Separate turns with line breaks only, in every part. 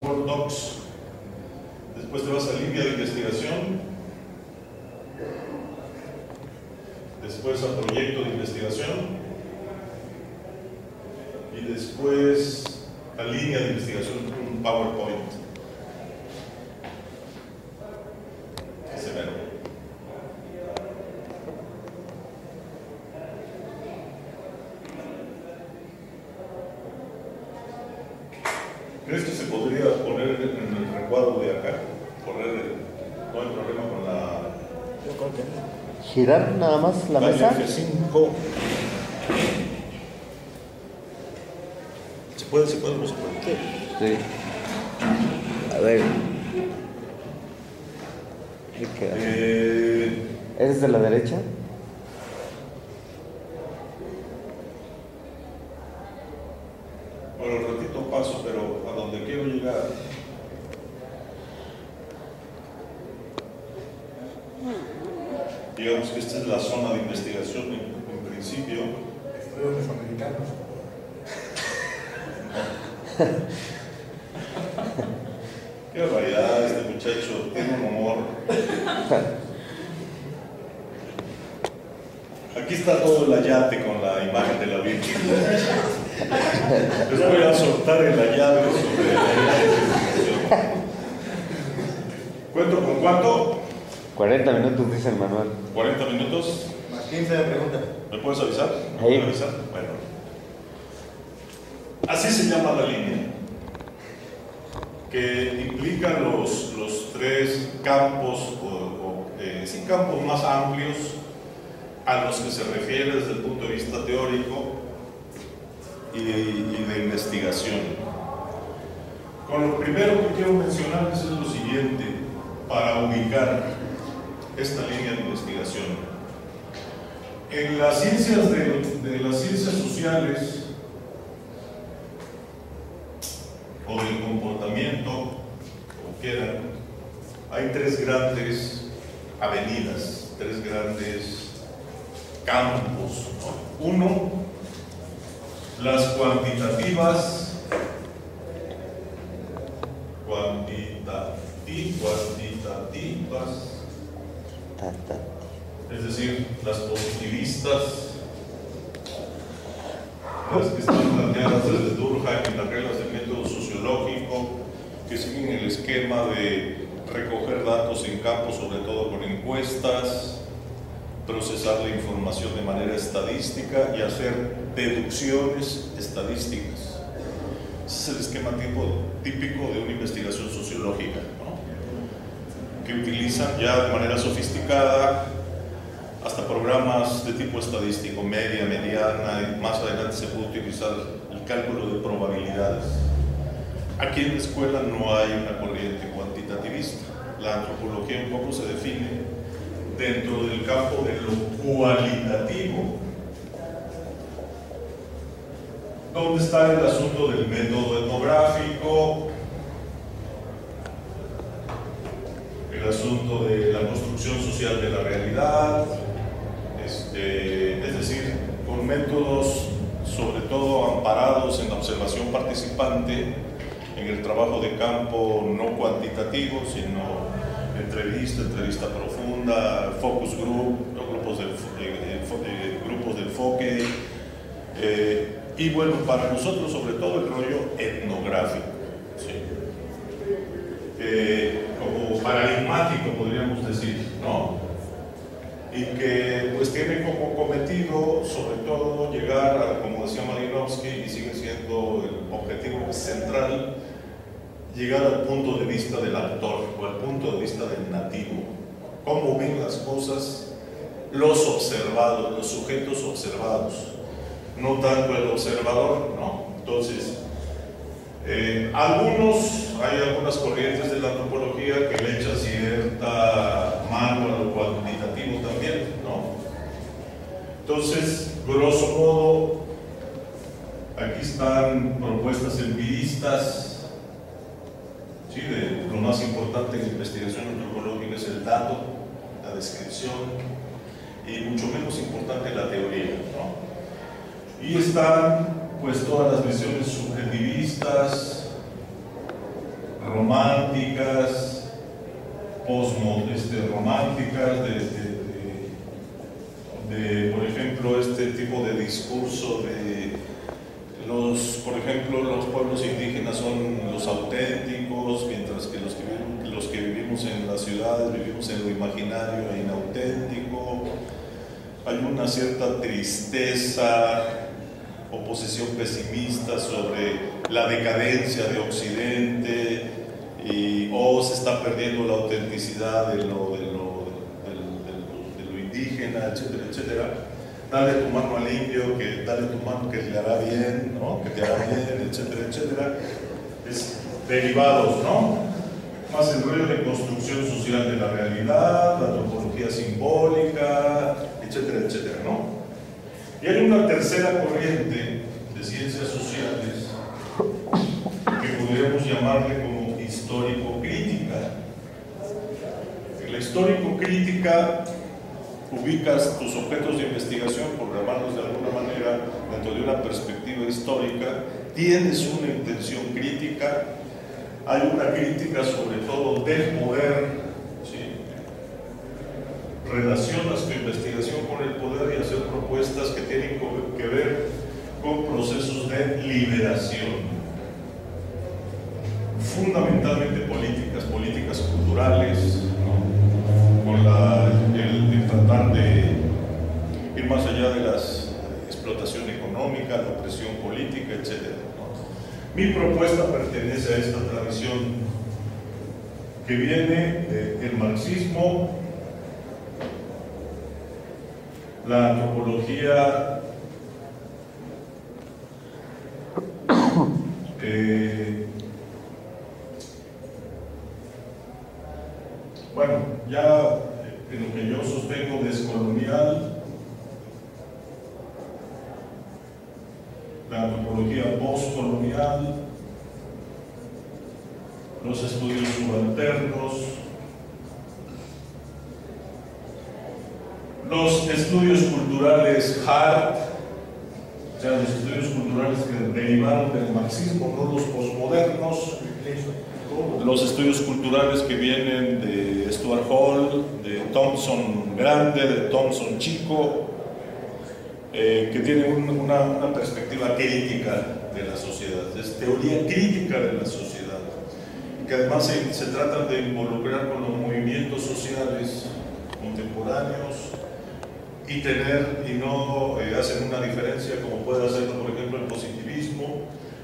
Word Docs. Después te vas a línea de investigación. Después a proyecto de investigación. Y después a línea de investigación, un PowerPoint. Ese mero. ¿Crees que se podría poner en el recuadro de acá? Correr, el- no hay problema con la
Yo creo que no.
Girar nada más la mesa.
F5. ¿Se puede? ¿Se puede? ¿No se puede?
Sí. A ver. Queda.
Eh,
¿Eres de la derecha?
bueno, un ratito paso, pero a donde quiero llegar. Digamos que esta es la zona de investigación en, en principio.
Estudios los americanos.
Qué barbaridad este muchacho, tiene un humor. Aquí está todo el ayate con la imagen de la Virgen. Les voy a soltar el ayate sobre la ayate. ¿Cuento con cuánto?
40 minutos, dice el manual.
40 minutos.
Más 15 de preguntas.
¿Me puedes avisar? ¿Me
Ahí.
puedes avisar? Bueno. Así se llama la línea. Que implica los, los tres campos, o, o, eh, sí, campos más amplios a los que se refiere desde el punto de vista teórico y, de investigación. Con lo primero que quiero mencionarles es lo siguiente, para ubicar esta línea de investigación. En las ciencias de, de las ciencias sociales o del comportamiento, como quieran, hay tres grandes avenidas, tres grandes campos. ¿no? Uno, las cuantitativas, cuantitati- cuantitativas,
Ta, ta.
es decir, las positivistas, las que están planteadas desde Durkheim en las reglas del método sociológico, que siguen el esquema de recoger datos en campo, sobre todo con encuestas, procesar la información de manera estadística y hacer deducciones estadísticas. Ese es el esquema tipo, típico de una investigación sociológica, ¿no? que utilizan ya de manera sofisticada hasta programas de tipo estadístico, media, mediana, y más adelante se puede utilizar el cálculo de probabilidades. Aquí en la escuela no hay una corriente La antropología un poco se define dentro del campo de lo cualitativo. ¿Dónde está el asunto del método etnográfico? El asunto de la construcción social de la realidad, este, es decir, con métodos sobre todo amparados en la observación participante, en el trabajo de campo no cuantitativo, sino entrevista, entrevista profunda, focus group, grupos eh, grupos de enfoque, eh, y bueno, para nosotros sobre todo el rollo etnográfico, ¿sí? Eh, como paradigmático podríamos decir, ¿no? y que pues tiene como cometido sobre todo llegar a, como decía Malinowski, y sigue siendo el objetivo central, llegar al punto de vista del actor o al punto de vista del nativo, cómo ven las cosas los observados, los sujetos observados, no tanto el observador, ¿no? Entonces, eh, algunos, hay algunas corrientes de la antropología que le echan cierta mano a lo cuantitativo también, ¿no? Entonces, grosso modo, aquí están propuestas empiristas, lo más importante en investigación antropológica es el dato, la descripción, y mucho menos importante la teoría. Y están pues todas las visiones subjetivistas, románticas, posmo, este, románticas, de, de, por ejemplo, este tipo de discurso de los, por ejemplo, los pueblos indígenas son los auténticos, mientras que los que, los que vivimos en las ciudades vivimos en lo imaginario e inauténtico. Hay una cierta tristeza, oposición pesimista sobre la decadencia de Occidente y o se está perdiendo la autenticidad de lo, de lo indígena, etcétera, etcétera dale tu mano al indio, que dale tu mano que le hará bien, ¿no? que te hará bien, etcétera, etcétera. Es derivados, ¿no? Más el rollo de construcción social de la realidad, la topología simbólica, etcétera, etcétera, ¿no? Y hay una tercera corriente de ciencias sociales que podríamos llamarle como histórico-crítica. La histórico-crítica ubicas tus objetos de investigación, por llamarlos de alguna manera, dentro de una perspectiva histórica, tienes una intención crítica, hay una crítica sobre todo del poder, relacionas tu investigación con el poder y hacer propuestas que tienen que ver con procesos de liberación fundamentalmente políticas, políticas culturales, la, el, tratar de ir más allá de la explotación económica, la opresión política, etc. Mi propuesta pertenece a esta tradición que viene del marxismo, la antropología eh, bueno, ya en lo que yo sostengo descolonial, la antropología postcolonial, los estudios subalternos, los estudios culturales hard, o sea, los estudios culturales que derivaron del marxismo, no los postmodernos, los estudios culturales que vienen de Stuart Hall, de Thompson Grande, de Thompson Chico, eh, que tienen una, perspectiva crítica de la sociedad, es teoría crítica de la sociedad, que además se, tratan de involucrar con los movimientos sociales contemporáneos y tener y no eh, hacen una diferencia como puede hacerlo por ejemplo el positivismo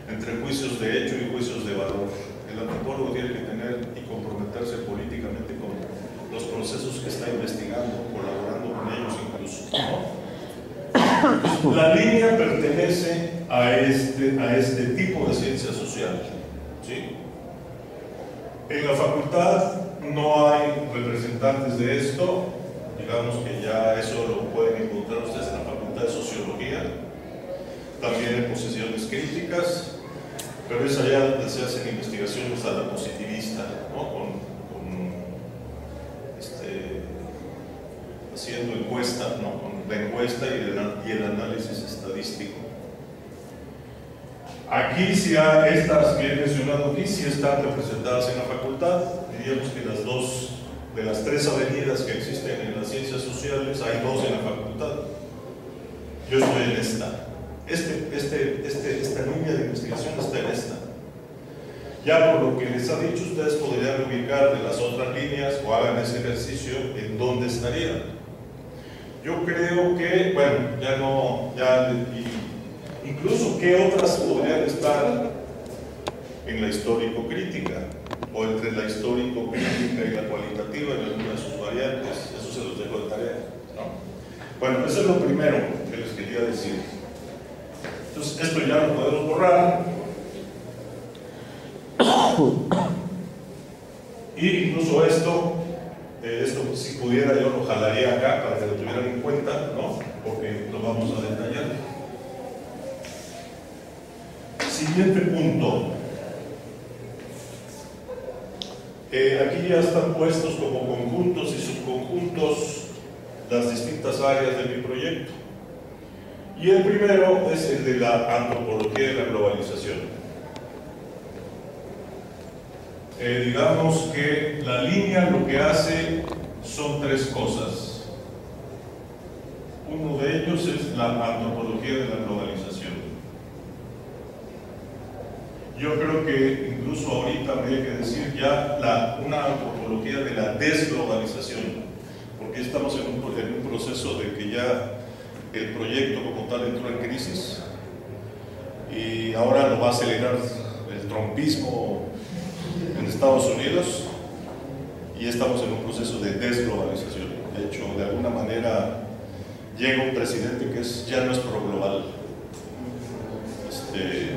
entre juicios de hecho y juicios de valor el antropólogo tiene que tener y comprometerse políticamente con los procesos que está investigando, colaborando con ellos incluso. La línea pertenece a este, a este tipo de ciencia social. ¿sí? En la facultad no hay representantes de esto, digamos que ya eso lo pueden encontrar ustedes en la facultad de sociología, también en posiciones críticas, pero es allá donde se hacen investigaciones a la positivista, ¿no? con, este, haciendo encuestas, ¿no? con la encuesta y el, y el, análisis estadístico. Aquí, si estas que he mencionado aquí, sí están representadas en la facultad, diríamos que las dos, de las tres avenidas que existen en las ciencias sociales, hay dos en la facultad. Yo estoy en esta. Este, este, este, esta línea de investigación está en esta. Ya por lo que les ha dicho, ustedes podrían ubicar de las otras líneas o hagan ese ejercicio en dónde estarían. Yo creo que, bueno, ya no, ya, incluso qué otras podrían estar en la histórico-crítica o entre la histórico-crítica y la cualitativa en alguna de sus variantes. Eso se los dejo de tarea. ¿no? Bueno, eso es lo primero que les quería decir. Entonces, esto ya lo podemos borrar. Y incluso esto, eh, esto si pudiera yo lo jalaría acá para que lo tuvieran en cuenta, ¿no? Porque lo vamos a detallar. Siguiente punto. Eh, aquí ya están puestos como conjuntos y subconjuntos las distintas áreas de mi proyecto. Y el primero es el de la antropología de la globalización. Eh, digamos que la línea lo que hace son tres cosas. Uno de ellos es la antropología de la globalización. Yo creo que incluso ahorita habría que decir ya una antropología de la desglobalización, porque estamos en un proceso de que ya el proyecto como tal entró en crisis y ahora lo va a acelerar el trompismo en Estados Unidos y estamos en un proceso de desglobalización. De hecho, de alguna manera llega un presidente que es, ya no es pro-global este,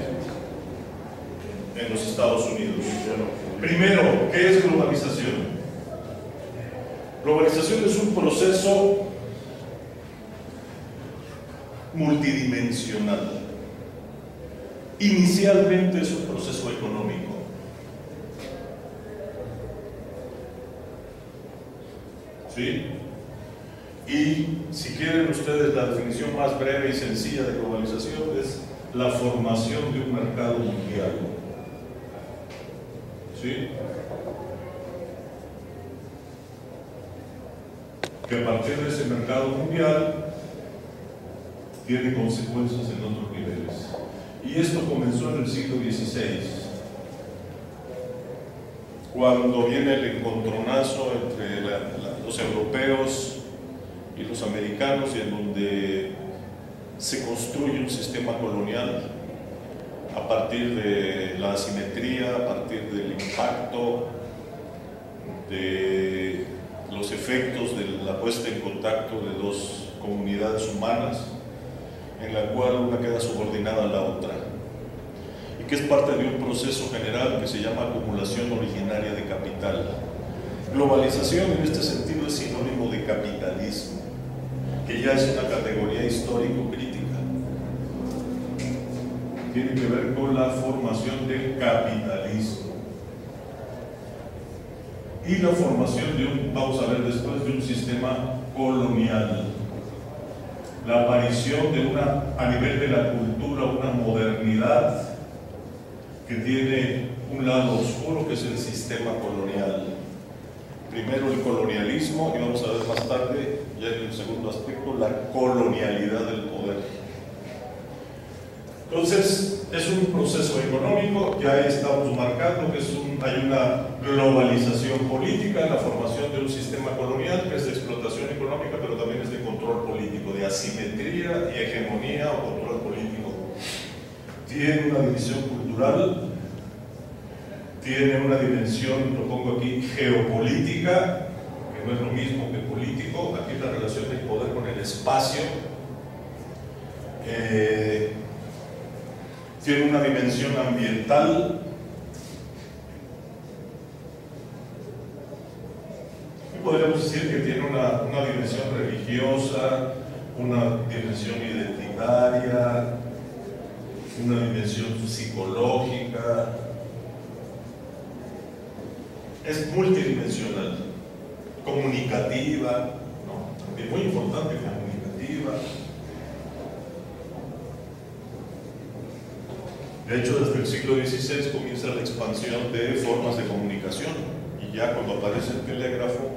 en los Estados Unidos. Primero, ¿qué es globalización? Globalización es un proceso multidimensional. Inicialmente es un proceso económico. ¿Sí? Y si quieren ustedes la definición más breve y sencilla de globalización es la formación de un mercado mundial. ¿Sí? Que a partir de ese mercado mundial tiene consecuencias en otros niveles. Y esto comenzó en el siglo XVI, cuando viene el encontronazo entre los europeos y los americanos, y en donde se construye un sistema colonial a partir de la asimetría, a partir del impacto, de los efectos de la puesta en contacto de dos comunidades humanas en la cual una queda subordinada a la otra y que es parte de un proceso general que se llama acumulación originaria de capital. Globalización en este sentido es sinónimo de capitalismo, que ya es una categoría histórico-crítica. Tiene que ver con la formación del capitalismo y la formación de un, vamos a ver después, de un sistema colonial la aparición de una, a nivel de la cultura, una modernidad que tiene un lado oscuro que es el sistema colonial. Primero el colonialismo y vamos a ver más tarde, ya en el segundo aspecto, la colonialidad del poder. Entonces, es un proceso económico, ya estamos marcando que hay una globalización política, la formación de un sistema colonial que es de explotación económica, pero también es de control político, de asimetría y hegemonía o control político. Tiene una división cultural, tiene una dimensión, lo pongo aquí, geopolítica, que no es lo mismo que político, aquí la relación del poder con el espacio. Eh, tiene una dimensión ambiental. Podríamos decir que tiene una, una dimensión religiosa, una dimensión identitaria, una dimensión psicológica. Es multidimensional, comunicativa. También muy importante, comunicativa. De hecho, desde el siglo XVI comienza la expansión de formas de comunicación y ya cuando aparece el telégrafo,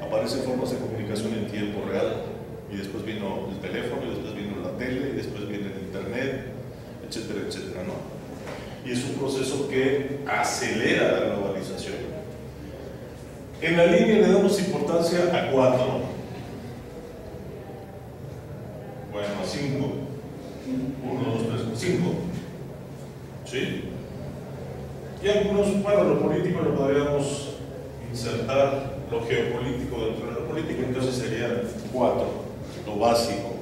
aparecen formas de comunicación en tiempo real y después vino el teléfono, y después vino la tele, y después viene el internet, etcétera, etcétera, ¿no? Y es un proceso que acelera la globalización. En la línea le damos importancia a cuatro, bueno, a cinco, uno, dos, tres, cinco. ¿Sí? Y algunos, bueno, lo político lo podríamos insertar, lo geopolítico dentro de lo político, entonces serían cuatro, lo básico.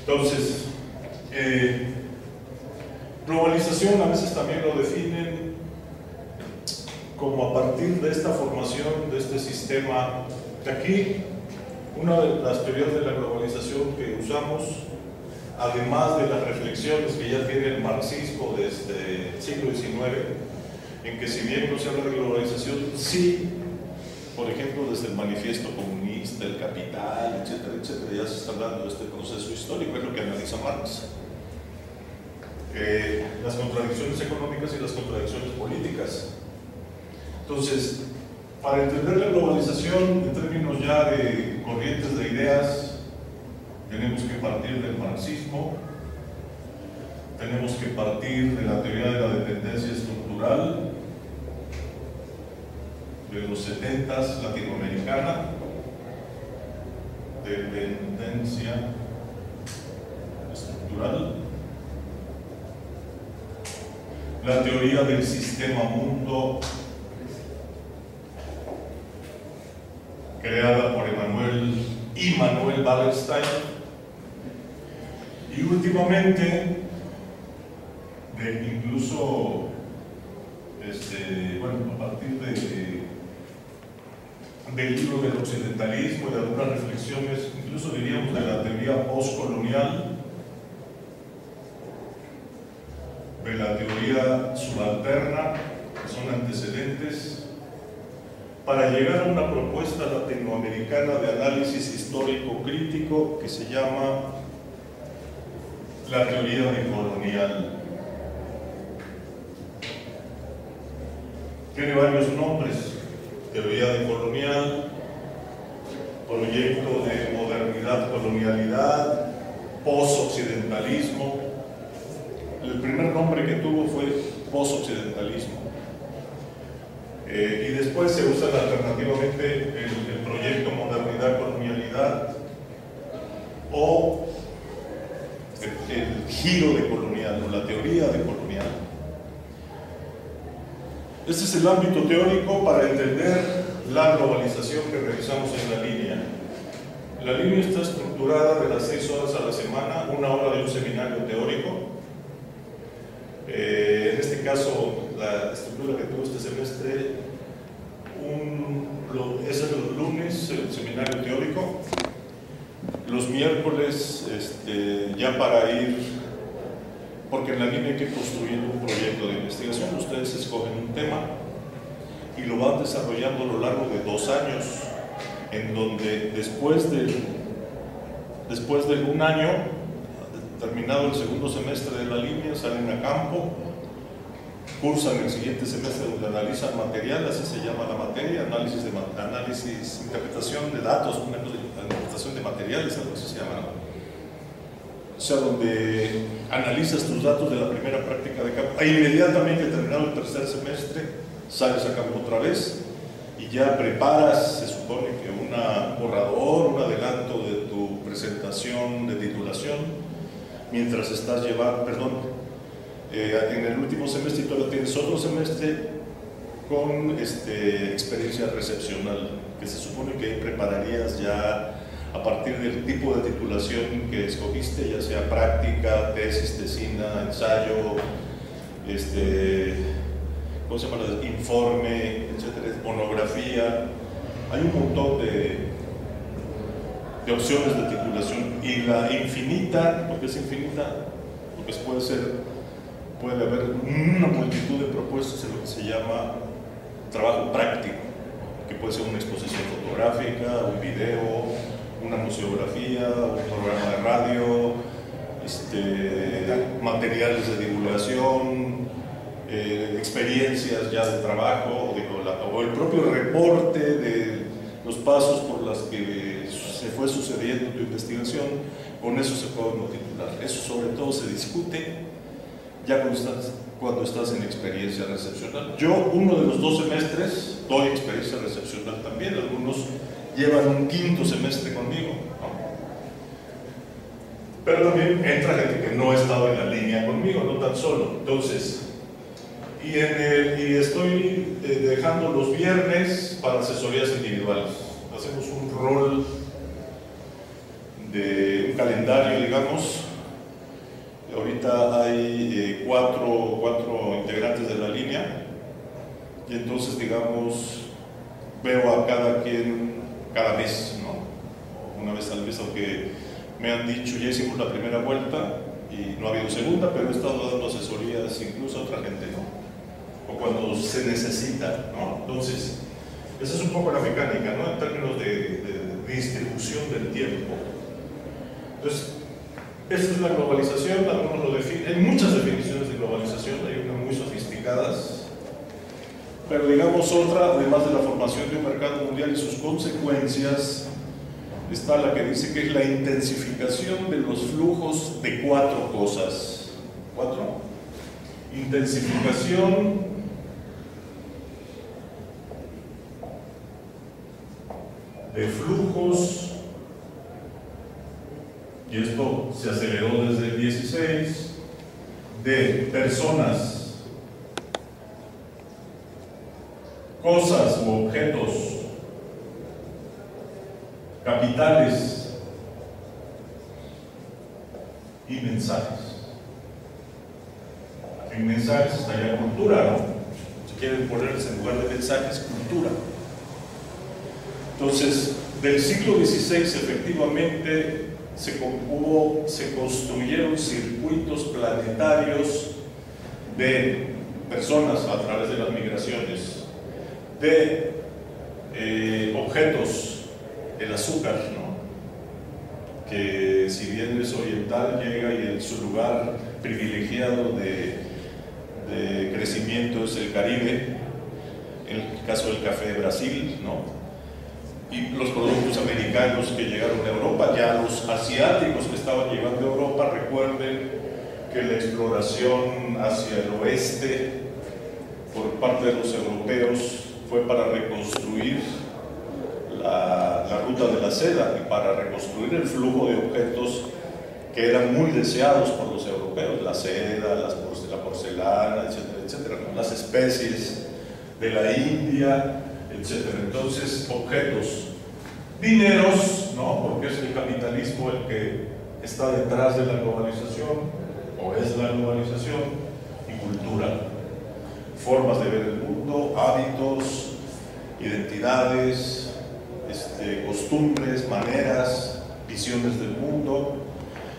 Entonces, eh, globalización a veces también lo definen como a partir de esta formación, de este sistema, de aquí, una de las teorías de la globalización que usamos además de las reflexiones que ya tiene el marxismo desde el siglo XIX, en que si bien no se habla de globalización, sí, por ejemplo, desde el manifiesto comunista, el capital, etcétera, etcétera, ya se está hablando de este proceso histórico, es lo que analiza Marx. eh, las contradicciones económicas y las contradicciones políticas. Entonces, para entender la globalización en términos ya de corrientes de ideas, tenemos que partir del marxismo, tenemos que partir de la teoría de la dependencia estructural, de los 70 latinoamericana, dependencia estructural, la teoría del sistema mundo creada por Emanuel y Manuel Wallerstein y últimamente de incluso este, bueno, a partir de, del libro del occidentalismo y de algunas reflexiones, incluso diríamos de la teoría postcolonial, de la teoría subalterna, que son antecedentes, para llegar a una propuesta latinoamericana de análisis histórico crítico que se llama la teoría decolonial. Tiene varios nombres, teoría decolonial, proyecto de modernidad, colonialidad, post-occidentalismo. El primer nombre que tuvo fue post-occidentalismo. Eh, y después se usa alternativamente el, proyecto modernidad-colonialidad o el, giro de colonial o la teoría de colonial. Este es el ámbito teórico para entender la globalización que realizamos en la línea. La línea está estructurada de las seis horas a la semana, una hora de un seminario teórico. Eh, en este caso, la estructura que tuvo este semestre un, lo, es el lunes el seminario teórico, los miércoles este, ya para ir, porque en la línea hay que construir un proyecto de ustedes escogen un tema y lo van desarrollando a lo largo de dos años, en donde después de, después de un año, terminado el segundo semestre de la línea, salen a campo, cursan el siguiente semestre donde analizan material, así se llama la materia, análisis, de, análisis interpretación de datos, interpretación de materiales, algo así se llama. O sea, donde analizas tus datos de la primera práctica de campo. E inmediatamente terminado el tercer semestre, sales a campo otra vez y ya preparas, se supone que un borrador, un adelanto de tu presentación de titulación, mientras estás llevando, perdón, eh, en el último semestre y todavía tienes otro semestre con este, experiencia recepcional, que se supone que prepararías ya a partir del tipo de titulación que escogiste, ya sea práctica, tesis, tesina, ensayo, este, ¿cómo se llama? Informe, etcétera, monografía. Hay un montón de, de opciones de titulación y la infinita, porque es infinita, porque puede ser puede haber una multitud de propuestas en lo que se llama trabajo práctico, que puede ser una exposición fotográfica, un video, una museografía, un programa de radio, este, materiales de divulgación, eh, experiencias ya de trabajo, o, o el propio reporte de los pasos por los que se fue sucediendo tu investigación, con eso se puede titular. Eso sobre todo se discute ya cuando estás, cuando estás en experiencia recepcional. Yo, uno de los dos semestres, doy experiencia recepcional también, algunos llevan un quinto semestre conmigo. Pero también entra gente que no ha estado en la línea conmigo, no tan solo. Entonces, y, en el, y estoy eh, dejando los viernes para asesorías individuales. Hacemos un rol de un calendario, digamos, Ahorita hay eh, cuatro, cuatro integrantes de la línea y entonces, digamos, veo a cada quien cada mes, ¿no? Una vez al mes, aunque me han dicho, ya hicimos la primera vuelta y no ha habido segunda, pero he estado dando asesorías incluso a otra gente, ¿no? O cuando se necesita, ¿no? Entonces, esa es un poco la mecánica, ¿no? En términos de, de distribución del tiempo. Entonces, Esta es la globalización, algunos lo definen, hay muchas definiciones de globalización, hay unas muy sofisticadas, pero digamos otra, además de la formación de un mercado mundial y sus consecuencias, está la que dice que es la intensificación de los flujos de cuatro cosas. ¿Cuatro? Intensificación de flujos, y esto se aceleró desde el 16, de personas, cosas u objetos, capitales y mensajes. En mensajes está ya cultura, ¿no? Si quieren ponerse en lugar de mensajes, cultura. Entonces, del siglo XVI efectivamente se, hubo, se construyeron circuitos planetarios de personas a través de las migraciones, de eh, objetos, el azúcar, ¿no? que si bien es oriental llega y en su lugar privilegiado de, de crecimiento es el Caribe, en el caso del café de Brasil, ¿no? y los productos americanos que llegaron a Europa, ya los asiáticos que estaban llegando a Europa, recuerden que la exploración hacia el oeste por parte de los europeos fue para reconstruir la, ruta de la seda y para reconstruir el flujo de objetos que eran muy deseados por los europeos, la seda, la porcelana, etcétera, etcétera, las especies de la India, etcétera. Entonces, objetos, dineros, ¿no? Porque es el capitalismo el que está detrás de la globalización, o es la globalización, y cultura. Formas de ver el mundo, hábitos, identidades, este, costumbres, maneras, visiones del mundo.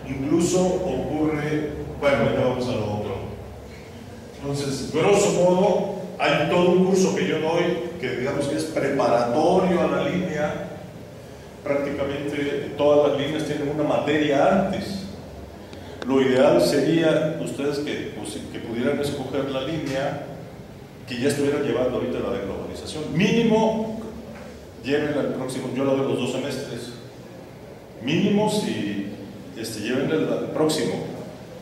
Incluso ocurre, bueno, ya vamos a lo otro. Entonces, grosso modo, hay todo un curso que yo doy que digamos que es preparatorio a la línea. Prácticamente todas las líneas tienen una materia antes. Lo ideal sería ustedes que, pues, que pudieran escoger la línea que ya estuvieran llevando ahorita la de globalización. Mínimo, lleven al próximo, yo lo doy los dos semestres. Mínimo si este, lleven el, el próximo,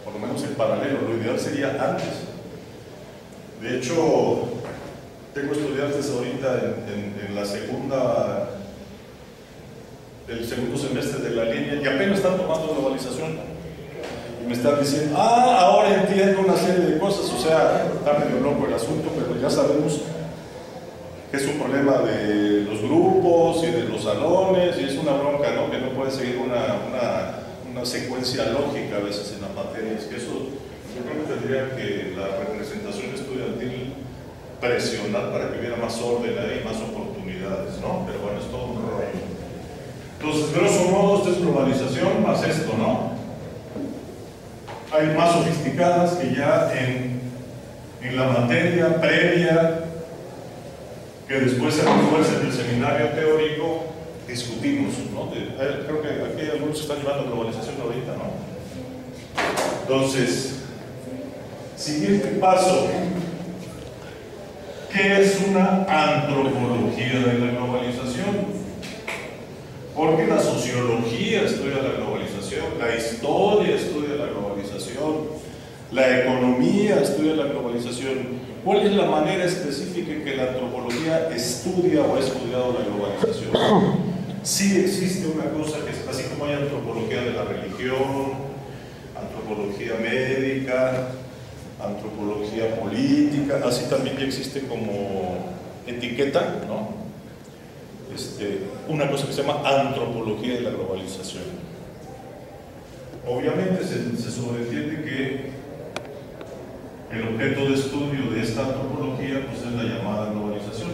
por lo menos en paralelo. Lo ideal sería antes. De hecho, tengo estudiantes ahorita en, en, la segunda, el segundo semestre de la línea y apenas están tomando globalización. Y me están diciendo, ah, ahora entiendo una serie de cosas, o sea, está medio loco el asunto, pero ya sabemos que es un problema de los grupos y de los salones y es una bronca, ¿no? Que no puede seguir una, una, una secuencia lógica a veces en las materias, que eso yo creo que tendría que la representación estudiantil presionar para que hubiera más orden ahí, más oportunidades, ¿no? Pero bueno, es todo un rollo. Entonces, grosso modo, esto es globalización más esto, ¿no? Hay más sofisticadas que ya en, la materia previa, que después se refuerza en el seminario teórico, discutimos, ¿no? Creo que aquí algunos están llevando globalización ahorita, ¿no? Entonces, siguiente paso, ¿Qué es una antropología de la globalización? Porque la sociología estudia la globalización, la historia estudia la globalización, la economía estudia la globalización. ¿Cuál es la manera específica en que la antropología estudia o ha estudiado la globalización? Sí existe una cosa que es así como hay antropología de la religión, antropología médica, antropología política, así también ya existe como etiqueta, ¿no? Este, una cosa que se llama antropología de la globalización. Obviamente se, se sobreentiende que el objeto de estudio de esta antropología pues, es la llamada globalización.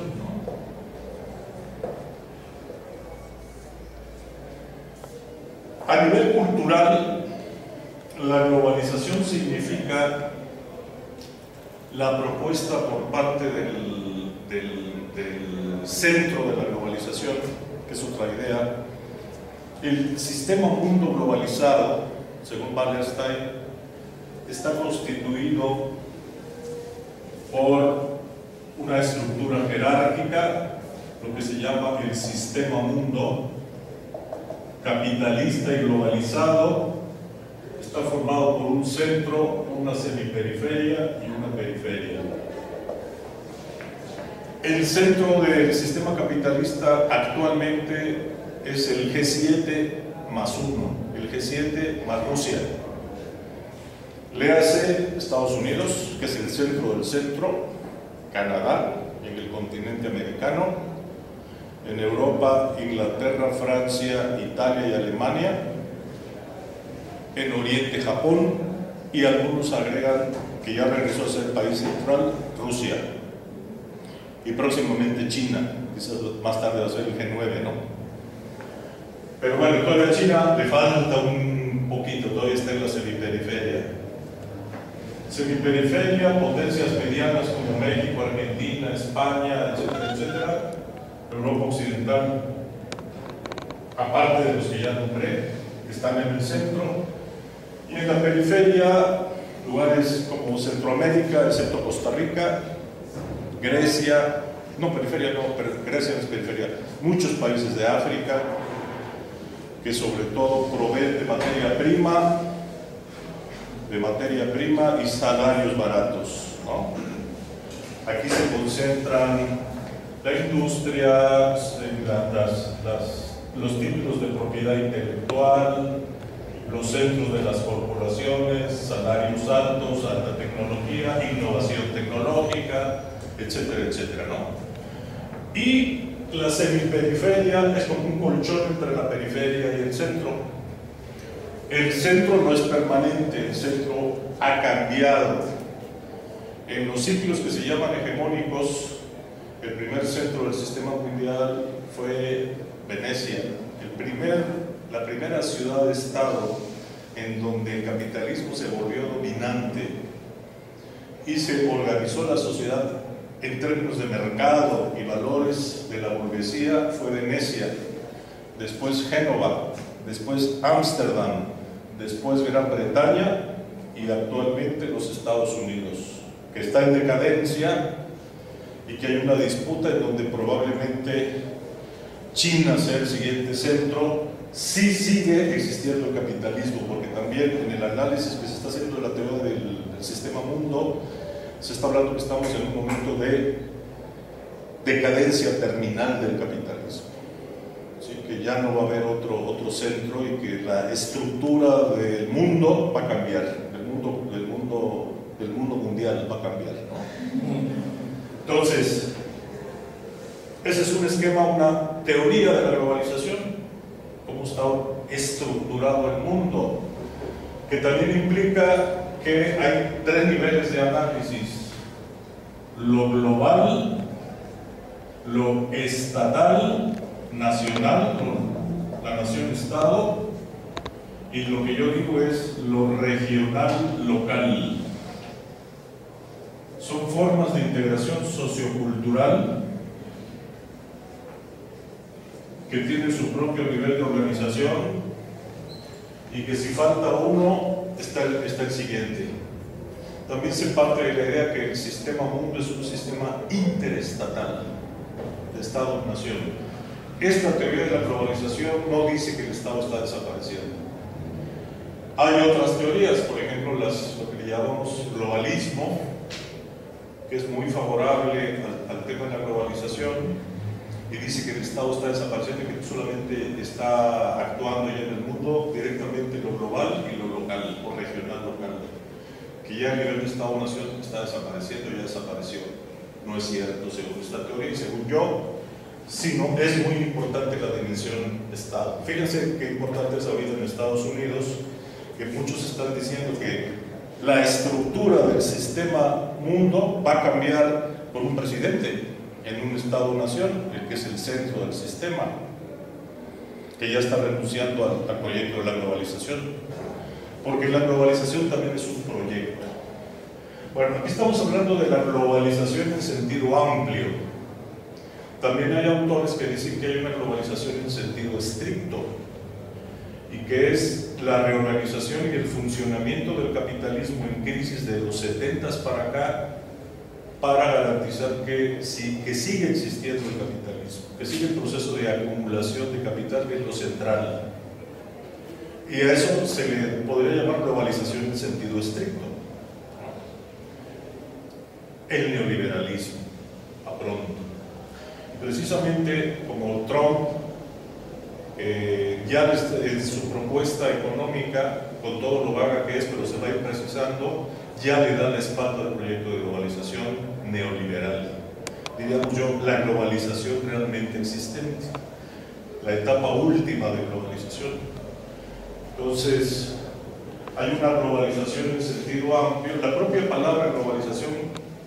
A nivel cultural, la globalización significa la propuesta por parte del, del, centro de la globalización, que es otra idea, el sistema mundo globalizado según Wallerstein, está constituido por una estructura jerárquica, lo que se llama el sistema mundo, capitalista y globalizado, está formado por un centro, una semiperiferia y una periferia. El centro del sistema capitalista actualmente es el G7 más 1, el G7 más Rusia. Léase Estados Unidos, que es el centro del centro, Canadá, en el continente americano, en Europa, Inglaterra, Francia, Italia y Alemania, en Oriente, Japón, y algunos agregan que ya regresó a ser país central, Rusia, y próximamente China, quizás más tarde va a ser el G9, ¿no? Pero bueno, todavía China le falta un poquito, todavía está en la semiperiferia. Semiperiferia, potencias medianas como México, Argentina, España, etcétera. Europa Occidental, aparte de los que ya nombré, están en el centro. Y en la periferia, lugares como Centroamérica, excepto Costa Rica, Grecia, no periferia, no, Grecia no es periferia, muchos países de África, que sobre todo proveen de materia prima, de materia prima y salarios baratos. Aquí se concentran la industria, las, los títulos de propiedad intelectual, los centros de las corporaciones, salarios altos, alta tecnología, innovación tecnológica, etcétera, etcétera, ¿no? Y la semiperiferia es como un colchón entre la periferia y el centro. El centro no es permanente, el centro ha cambiado. En los ciclos que se llaman hegemónicos, el primer centro del sistema mundial fue Venecia, la primera ciudad-estado en donde el capitalismo se volvió dominante y se organizó la sociedad en términos de mercado y valores de la burguesía fue Venecia, después Génova, después Ámsterdam, después Gran Bretaña y actualmente los Estados Unidos, que está en decadencia y que hay una disputa en donde probablemente China sea el siguiente centro, sí sigue existiendo el capitalismo, porque también en el análisis que se está haciendo de la teoría del, del sistema mundo, se está hablando que estamos en un momento de decadencia terminal del capitalismo. ¿sí? Que ya no va a haber otro, otro centro y que la estructura del mundo va a cambiar, del mundo, del mundo, del mundo mundial va a cambiar. ¿no? Entonces, ese es un esquema, una teoría de la globalización, cómo está estructurado el mundo, que también implica que hay tres niveles de análisis. Lo global, lo estatal, nacional, la nación-estado, y lo que yo digo es lo regional, local. Son formas de integración sociocultural que tienen su propio nivel de organización y que si falta uno, está el, está el siguiente. También se parte de la idea que el sistema mundo es un sistema interestatal, de Estado-nación. Esta teoría de la globalización no dice que el Estado está desapareciendo. Hay otras teorías, por ejemplo, las, lo que le llamamos globalismo, que es muy favorable al, al tema de la globalización, y dice que el Estado está desapareciendo y que solamente está actuando ya en el mundo directamente lo global y lo local. Que ya a nivel Estado-Nación está desapareciendo, ya desapareció. No es cierto según esta teoría y según yo, sino es muy importante la dimensión Estado. Fíjense qué importante es ahorita en Estados Unidos que muchos están diciendo que la estructura del sistema mundo va a cambiar por un presidente en un Estado-nación, el que es el centro del sistema, que ya está renunciando al, proyecto de la globalización, porque la globalización también es un proyecto. Bueno, aquí estamos hablando de la globalización en sentido amplio. También hay autores que dicen que hay una globalización en sentido estricto. y que es la reorganización y el funcionamiento del capitalismo en crisis de los 70 para acá para garantizar que, que sigue existiendo el capitalismo, que sigue el proceso de acumulación de capital que es lo central. Y a eso se le podría llamar globalización en sentido estricto. El neoliberalismo, a pronto. Precisamente como Trump eh, ya en su propuesta económica, con todo lo vaga que es, pero se va a ir precisando, ya le da la espalda al proyecto de globalización neoliberal. Diríamos yo, la globalización realmente existente, la etapa última de globalización. Entonces, hay una globalización en sentido amplio. La propia palabra globalización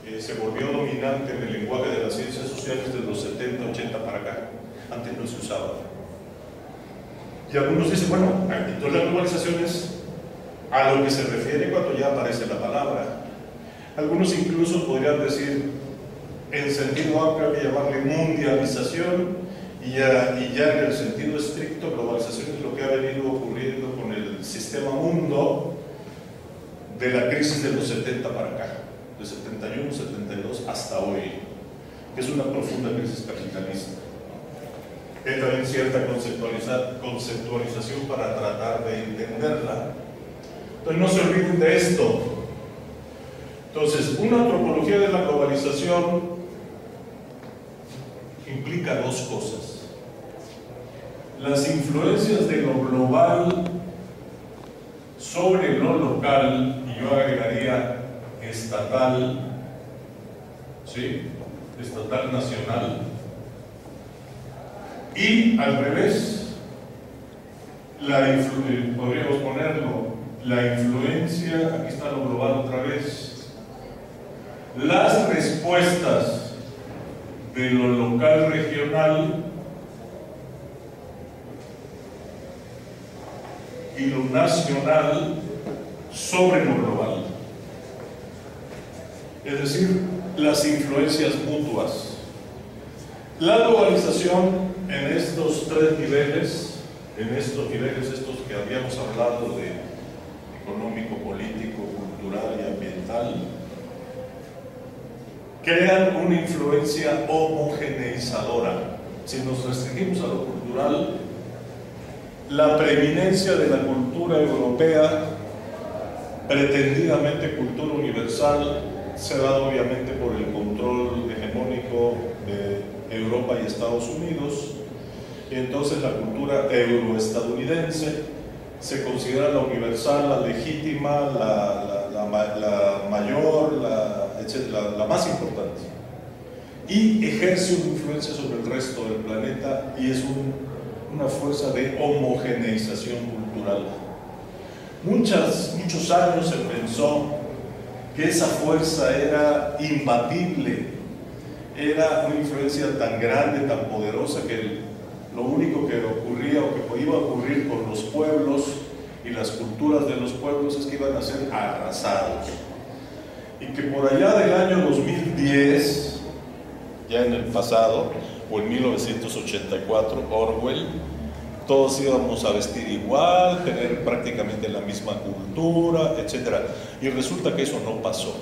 eh, se volvió dominante en el lenguaje de las ciencias sociales de los 70, 80 para acá. Antes no se usaba. Y algunos dicen, bueno, entonces la globalización es a lo que se refiere cuando ya aparece la palabra. Algunos incluso podrían decir, en sentido amplio hay que llamarle mundialización y ya, y ya en el sentido estricto globalización es lo que ha venido ocurriendo sistema mundo de la crisis de los 70 para acá, de 71, 72 hasta hoy, que es una profunda crisis capitalista. Hay también cierta conceptualización para tratar de entenderla entonces no se olviden de esto. Entonces, una antropología de la globalización implica dos cosas. Las influencias de lo global sobre lo local, y yo agregaría estatal, ¿sí? Estatal nacional. Y al revés, la podríamos ponerlo la influencia, aquí está lo global otra vez, las respuestas de lo local regional y lo nacional sobre lo global. Es decir, las influencias mutuas. La globalización en estos tres niveles, en estos niveles estos que habíamos hablado de económico, político, cultural y ambiental, crean una influencia homogeneizadora. Si nos restringimos a lo cultural, la preeminencia de la cultura europea, pretendidamente cultura universal, se da obviamente por el control hegemónico de Europa y Estados Unidos, y entonces la cultura euroestadounidense se considera la universal, la legítima, la, la, mayor, la, la más importante. Y ejerce una influencia sobre el resto del planeta y es una fuerza de homogeneización cultural. Muchas, muchos años se pensó que esa fuerza era imbatible, era una influencia tan grande, tan poderosa que lo único que ocurría o que iba a ocurrir con los pueblos y las culturas de los pueblos es que iban a ser arrasados. Y que por allá del año 2010, ya en el pasado, o en 1984, Orwell, todos íbamos a vestir igual, tener prácticamente la misma cultura, etc. Y resulta que eso no pasó.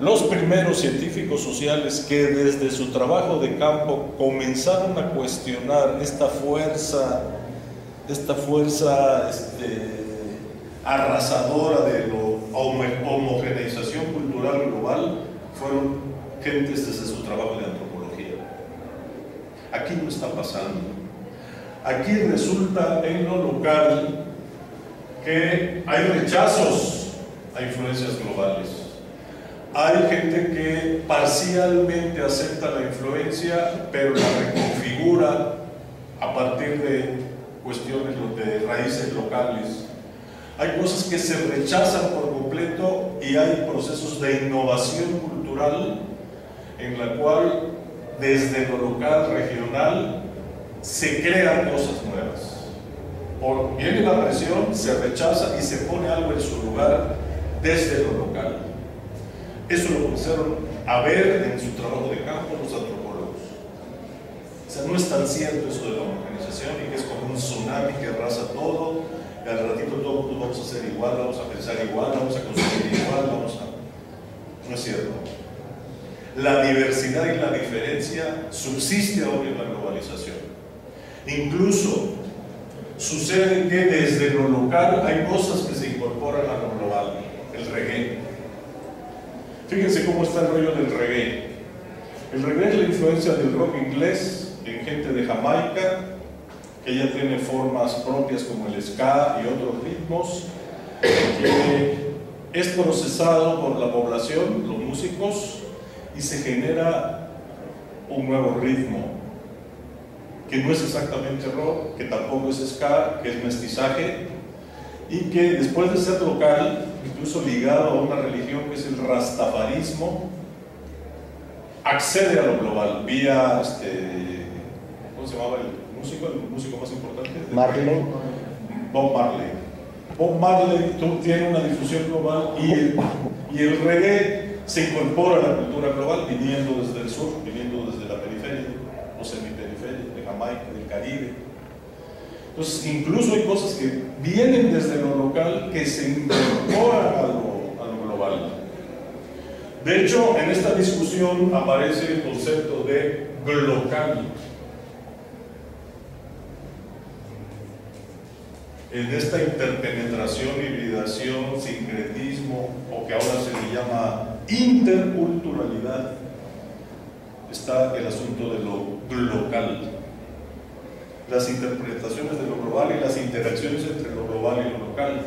Los primeros científicos sociales que desde su trabajo de campo comenzaron a cuestionar esta fuerza, esta fuerza este, arrasadora de la homogeneización cultural global, fueron gentes desde su trabajo de antropología. Aquí no está pasando. Aquí resulta en lo local que hay rechazos a influencias globales hay gente que parcialmente acepta la influencia, pero la reconfigura a partir de cuestiones de raíces locales. Hay cosas que se rechazan por completo y hay procesos de innovación cultural en la cual desde lo local, regional, se crean cosas nuevas. Por, viene la presión, se rechaza y se pone algo en su lugar desde lo local. Eso lo comenzaron a ver en su trabajo de campo los antropólogos. O sea, no es tan cierto eso de la globalización y que es como un tsunami que arrasa todo, y al ratito todos vamos a ser igual, vamos a pensar igual, vamos a consumir igual, vamos a... No es cierto. La diversidad y la diferencia subsiste aún en la globalización. Incluso sucede que desde lo local hay cosas que se incorporan a lo global. El reggae. Fíjense cómo está el rollo del reggae. El reggae es la influencia del rock inglés en gente de Jamaica, que ya tiene formas propias como el ska y otros ritmos, que es procesado por la población, los músicos, y se genera un nuevo ritmo, que no es exactamente rock, que tampoco es ska, que es mestizaje, y que después de ser local, incluso ligado a una religión que es el rastafarismo, accede a lo global vía, este, ¿cómo se llamaba el músico, el músico más importante?
Marley.
Bob Marley. Bob Marley tiene una difusión global y el, y el reggae se incorpora a la cultura global viniendo desde el sur, viniendo desde la periferia o semiperiferia, de Jamaica, del Caribe. Entonces, incluso hay cosas que vienen desde lo local que se incorporan a lo, a lo global. De hecho, en esta discusión aparece el concepto de glocal. En esta interpenetración, hibridación, sincretismo, o que ahora se le llama interculturalidad, está el asunto de lo local las interpretaciones de lo global y las interacciones entre lo global y lo local.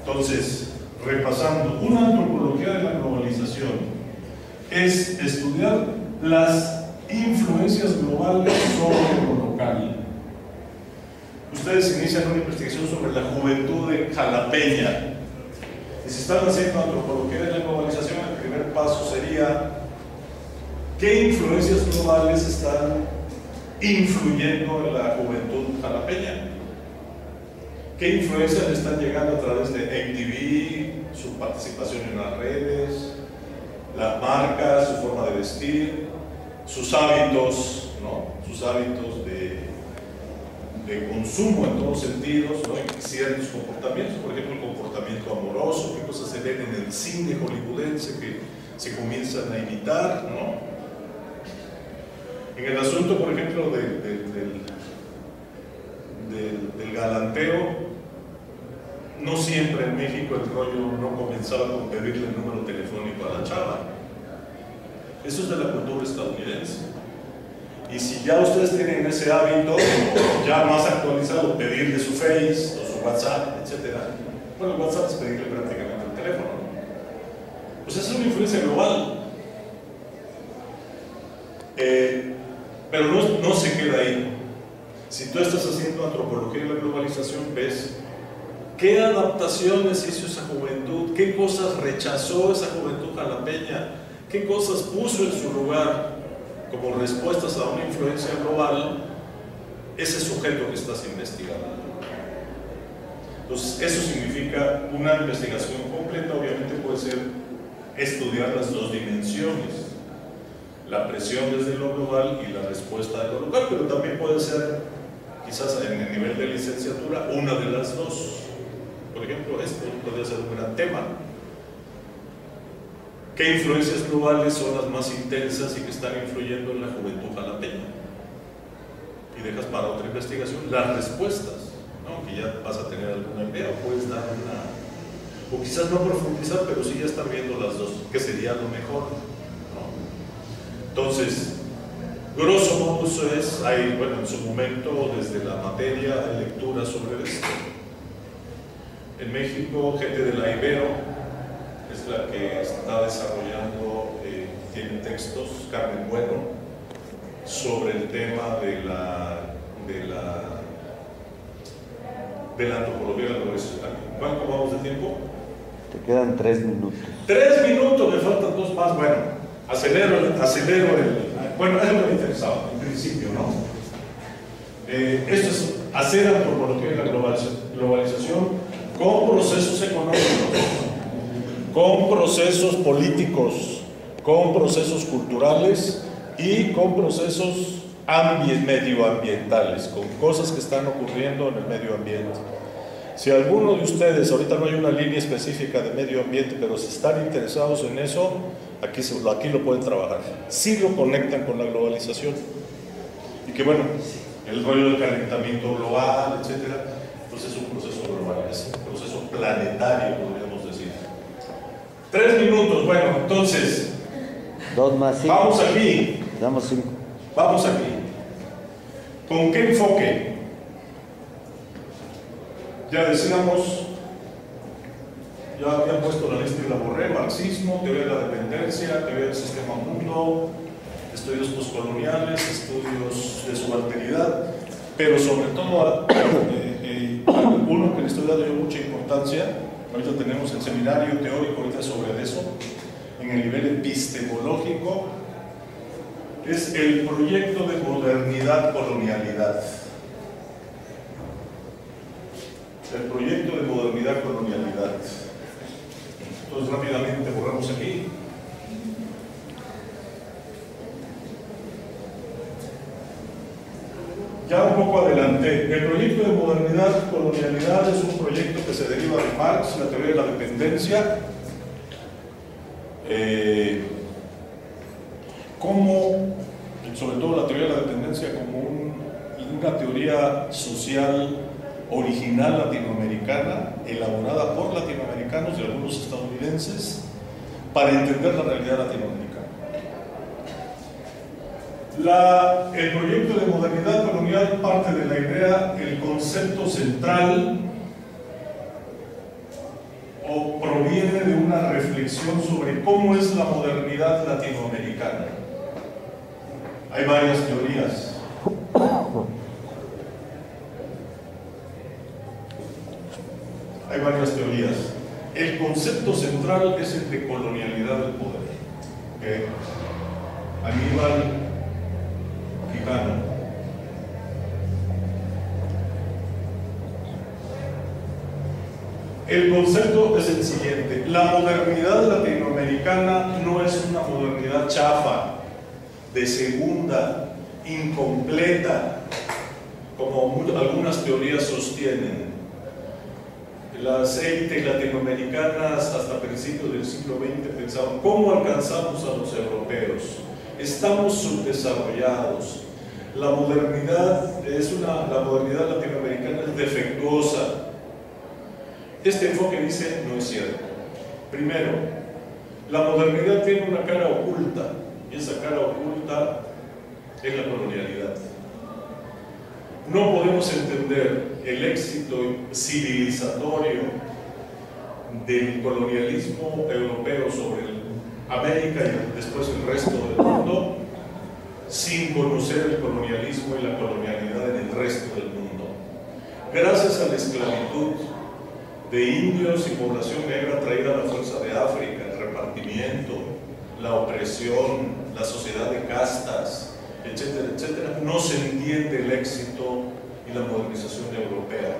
Entonces, repasando, una antropología de la globalización es estudiar las influencias globales sobre lo local. Ustedes inician una investigación sobre la juventud de Jalapeña. Y si están haciendo antropología de la globalización, paso sería qué influencias globales están influyendo en la juventud jalapeña. ¿Qué influencias le están llegando a través de MTV, su participación en las redes, las marcas, su forma de vestir, sus hábitos, ¿no? sus hábitos de, de consumo en todos sentidos, ¿no? en ciertos comportamientos, por ejemplo el comportamiento amoroso, qué cosas se ven en el cine hollywoodense que se comienzan a imitar, ¿no? En el asunto, por ejemplo, del, del, galanteo, no siempre en México el rollo no comenzaba con pedirle el número telefónico a la chava. Eso es de la cultura estadounidense. Y si ya ustedes tienen ese hábito, ya más actualizado, pedirle su Face o su WhatsApp, etc. Bueno, WhatsApp es pedirle prácticamente. Pues es una influencia global. Eh, pero no, se queda ahí. Si tú estás haciendo antropología de la globalización, ves qué adaptaciones hizo esa juventud, qué cosas rechazó esa juventud jalapeña, qué cosas puso en su lugar como respuestas a una influencia global ese sujeto que estás investigando. Entonces, eso significa una investigación completa, obviamente puede ser estudiar las dos dimensiones la presión desde lo global y la respuesta de lo local, pero también puede ser, quizás en el nivel de licenciatura, una de las dos. Por ejemplo, esto podría ser un gran tema. ¿Qué influencias globales son las más intensas y que están influyendo en la juventud jalapeña? Y dejas para otra investigación las respuestas, ¿no? que ya vas a tener alguna idea, puedes dar una, o quizás no profundizar, pero sí ya estar viendo las dos, que sería lo mejor. Entonces, grosso modo eso es, hay, bueno, en su momento desde la materia de lectura sobre esto. En México, gente de la Ibero es la que está desarrollando, eh, tiene textos, Carmen Bueno, sobre el tema de la, de la, de la antropología de la ¿Cuánto vamos de tiempo?
Te quedan tres minutos.
Tres minutos, me faltan dos más. Bueno, acelero, acelero el... Bueno, es lo que me interesaba, en principio, ¿no? Eh, esto es hacer antropología de la globalización con procesos económicos, con procesos políticos, con procesos culturales y con procesos medioambientales, con cosas que están ocurriendo en el medio ambiente. Si alguno de ustedes, ahorita no hay una línea específica de medio ambiente, pero si están interesados en eso, aquí, aquí lo pueden trabajar. Si lo conectan con la globalización. Y que bueno, el rollo del calentamiento global, etcétera, pues es un proceso global, es un proceso planetario, podríamos decir. Tres minutos, bueno, entonces.
Dos más cinco.
Vamos aquí.
Damos cinco.
Vamos aquí. ¿Con qué enfoque? Ya decíamos, ya había puesto la lista y la borré, marxismo, teoría de la dependencia, teoría del sistema mundo, estudios postcoloniales, estudios de subalternidad, pero sobre todo eh, eh, uno que le estoy dando yo mucha importancia, ahorita tenemos el seminario teórico ahorita sobre eso, en el nivel epistemológico, es el proyecto de modernidad-colonialidad. El proyecto de modernidad-colonialidad. Entonces rápidamente borramos aquí. Ya un poco adelante, el proyecto de modernidad-colonialidad es un proyecto que se deriva de Marx, la teoría de la dependencia, eh, como, sobre todo la teoría de la dependencia, como una teoría social original latinoamericana, elaborada por latinoamericanos y algunos estadounidenses, para entender la realidad latinoamericana. La, el proyecto de modernidad colonial parte de la idea, el concepto central o proviene de una reflexión sobre cómo es la modernidad latinoamericana. Hay varias teorías. Teorías. El concepto central es el de colonialidad del poder. ¿Okay? Aníbal Quijano. El concepto es el siguiente. La modernidad latinoamericana no es una modernidad chafa, de segunda, incompleta, como algunas teorías sostienen. Las élites latinoamericanas hasta principios del siglo XX pensaban, ¿cómo alcanzamos a los europeos? Estamos subdesarrollados. La modernidad, es una, la modernidad latinoamericana es defectuosa. Este enfoque dice, no es cierto. Primero, la modernidad tiene una cara oculta, y esa cara oculta es la colonialidad. No podemos entender el éxito civilizatorio del colonialismo europeo sobre América y después el resto del mundo sin conocer el colonialismo y la colonialidad en el resto del mundo. Gracias a la esclavitud de indios y población negra traída a la fuerza de África, el repartimiento, la opresión, la sociedad de castas, etcétera, etcétera, no se entiende el éxito y la modernización europea.